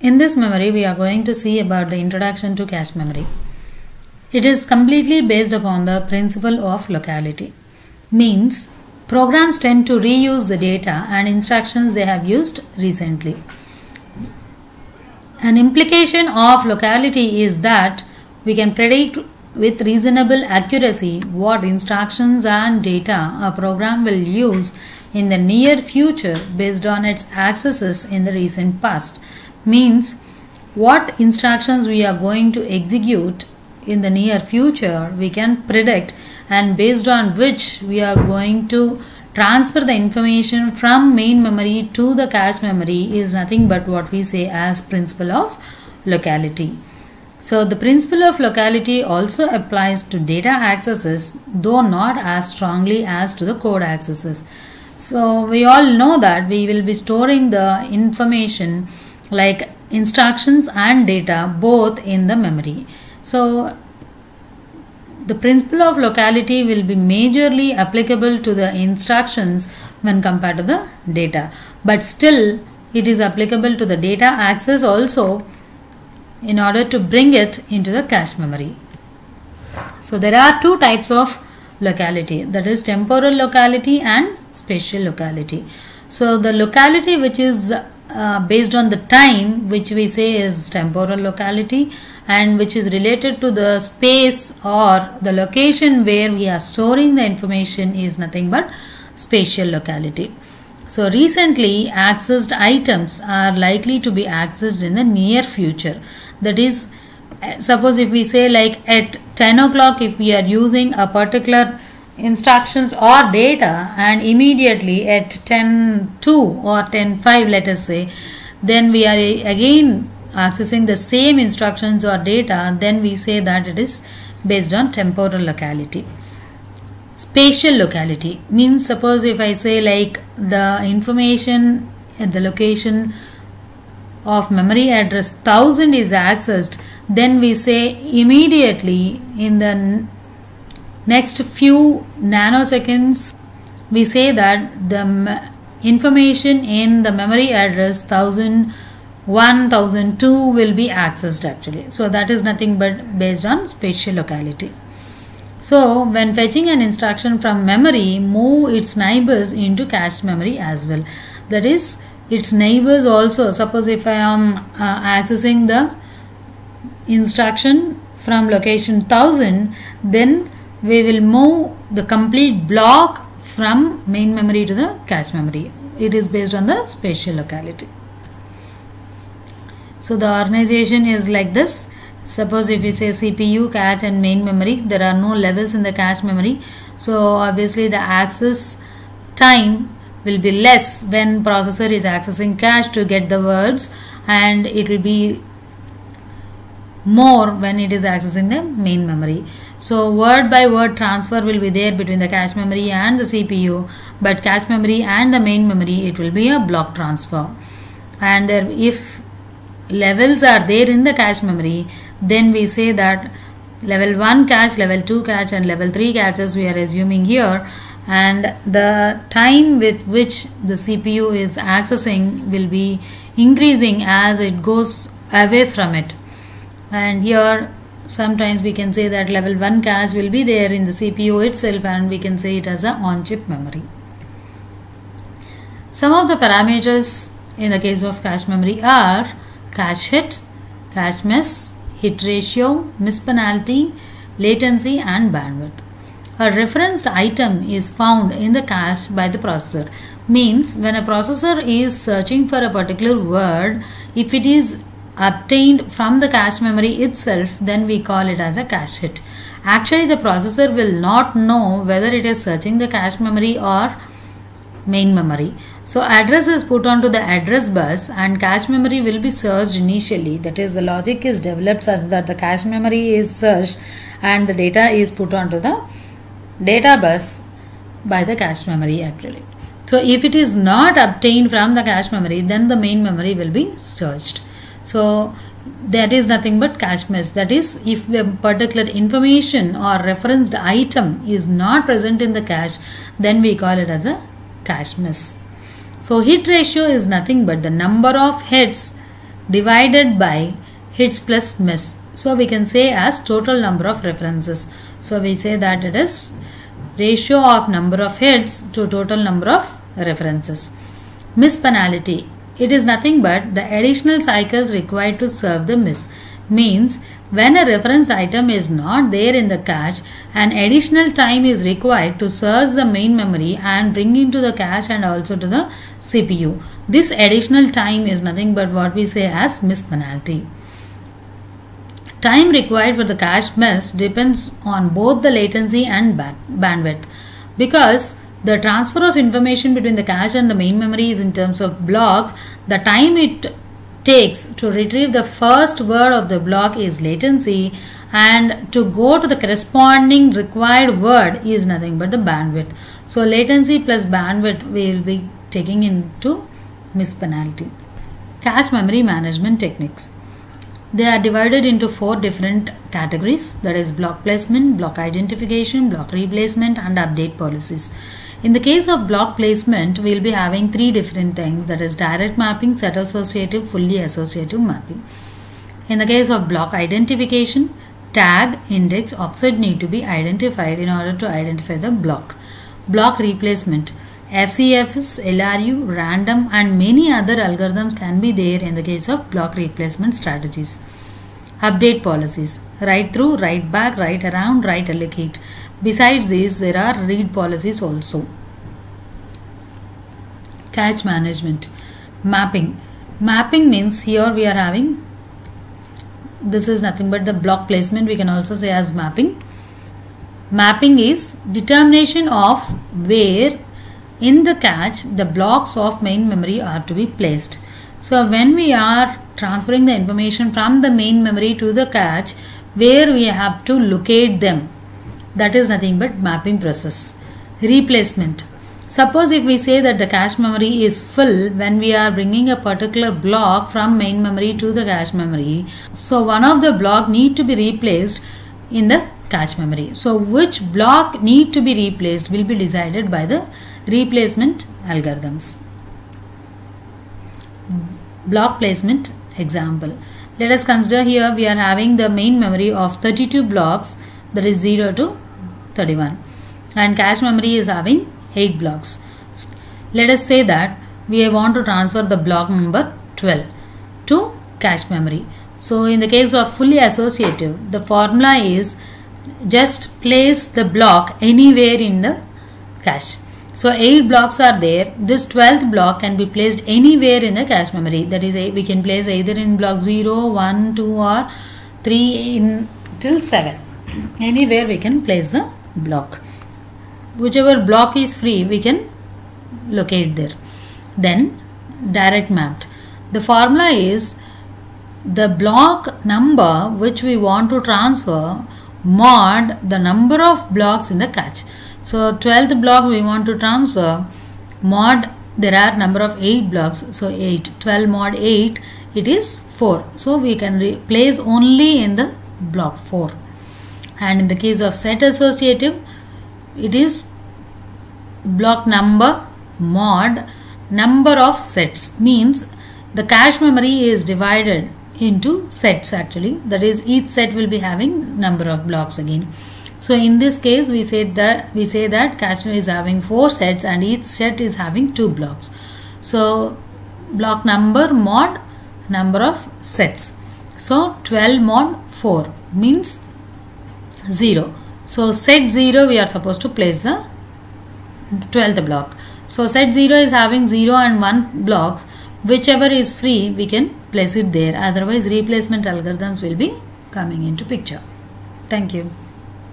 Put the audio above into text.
In this memory, we are going to see about the introduction to cache memory. It is completely based upon the principle of locality. Means, programs tend to reuse the data and instructions they have used recently. An implication of locality is that we can predict with reasonable accuracy what instructions and data a program will use in the near future based on its accesses in the recent past means what instructions we are going to execute in the near future we can predict and based on which we are going to transfer the information from main memory to the cache memory is nothing but what we say as principle of locality. So the principle of locality also applies to data accesses though not as strongly as to the code accesses. So we all know that we will be storing the information like instructions and data both in the memory. So the principle of locality will be majorly applicable to the instructions when compared to the data. But still it is applicable to the data access also in order to bring it into the cache memory. So there are two types of locality that is temporal locality and spatial locality. So the locality which is uh, based on the time which we say is temporal locality and which is related to the space or the location where we are storing the information is nothing but spatial locality. So recently accessed items are likely to be accessed in the near future. That is suppose if we say like at 10 o'clock if we are using a particular instructions or data and immediately at 10 2 or 10 5 let us say then we are again accessing the same instructions or data then we say that it is based on temporal locality. Spatial locality means suppose if i say like the information at the location of memory address 1000 is accessed then we say immediately in the next few nanoseconds we say that the information in the memory address 1000 1002 will be accessed actually. So that is nothing but based on spatial locality. So when fetching an instruction from memory move its neighbors into cache memory as well. That is its neighbors also suppose if i am uh, accessing the instruction from location 1000 then we will move the complete block from main memory to the cache memory. It is based on the spatial locality. So the organization is like this. Suppose if we say CPU, cache and main memory, there are no levels in the cache memory. So obviously the access time will be less when processor is accessing cache to get the words and it will be more when it is accessing the main memory. So word by word transfer will be there between the cache memory and the CPU but cache memory and the main memory it will be a block transfer. And there, if levels are there in the cache memory then we say that level 1 cache, level 2 cache and level 3 caches we are assuming here and the time with which the CPU is accessing will be increasing as it goes away from it. And here sometimes we can say that level 1 cache will be there in the CPU itself and we can say it as a on-chip memory. Some of the parameters in the case of cache memory are cache hit, cache miss, hit ratio, miss penalty, latency and bandwidth. A referenced item is found in the cache by the processor. Means when a processor is searching for a particular word, if it is obtained from the cache memory itself then we call it as a cache hit. Actually the processor will not know whether it is searching the cache memory or main memory. So address is put onto the address bus and cache memory will be searched initially. That is the logic is developed such that the cache memory is searched and the data is put onto the data bus by the cache memory actually. So if it is not obtained from the cache memory then the main memory will be searched. So that is nothing but cache miss. That is if a particular information or referenced item is not present in the cache then we call it as a cache miss. So hit ratio is nothing but the number of hits divided by hits plus miss. So we can say as total number of references. So we say that it is ratio of number of hits to total number of references. Miss penalty. It is nothing but the additional cycles required to serve the miss. Means when a reference item is not there in the cache, an additional time is required to search the main memory and bring into the cache and also to the CPU. This additional time is nothing but what we say as miss penalty. Time required for the cache miss depends on both the latency and bandwidth because the transfer of information between the cache and the main memory is in terms of blocks. The time it takes to retrieve the first word of the block is latency and to go to the corresponding required word is nothing but the bandwidth. So latency plus bandwidth we will be taking into miss penalty. Cache memory management techniques. They are divided into four different categories that is block placement, block identification, block replacement and update policies. In the case of block placement, we will be having three different things that is direct mapping, set associative, fully associative mapping. In the case of block identification, tag, index, offset need to be identified in order to identify the block. Block replacement. FCFS, LRU, random and many other algorithms can be there in the case of block replacement strategies. Update policies. Write through, write back, write around, write allocate. Besides these, there are read policies also. Cache management. Mapping. Mapping means here we are having this is nothing but the block placement we can also say as mapping. Mapping is determination of where in the cache the blocks of main memory are to be placed. So when we are transferring the information from the main memory to the cache where we have to locate them that is nothing but mapping process. Replacement. Suppose if we say that the cache memory is full when we are bringing a particular block from main memory to the cache memory. So one of the block need to be replaced in the cache memory. So which block need to be replaced will be decided by the replacement algorithms. Block placement example. Let us consider here we are having the main memory of 32 blocks that is 0 to 31 and cache memory is having 8 blocks. So let us say that we want to transfer the block number 12 to cache memory. So in the case of fully associative the formula is just place the block anywhere in the cache. So 8 blocks are there. This 12th block can be placed anywhere in the cache memory. That is, we can place either in block 0, 1, 2 or 3 in till 7 anywhere we can place the block. Whichever block is free we can locate there. Then direct mapped. The formula is the block number which we want to transfer mod the number of blocks in the cache so 12th block we want to transfer mod there are number of 8 blocks. So 8 12 mod 8 it is 4 so we can replace only in the block 4 and in the case of set associative it is block number mod number of sets. Means the cache memory is divided into sets actually. That is each set will be having number of blocks again. So in this case we say that we say that cache is having four sets and each set is having two blocks. So block number mod number of sets. So 12 mod 4 means 0. So set 0 we are supposed to place the 12th block. So set 0 is having 0 and 1 blocks whichever is free we can place it there otherwise replacement algorithms will be coming into picture. Thank you.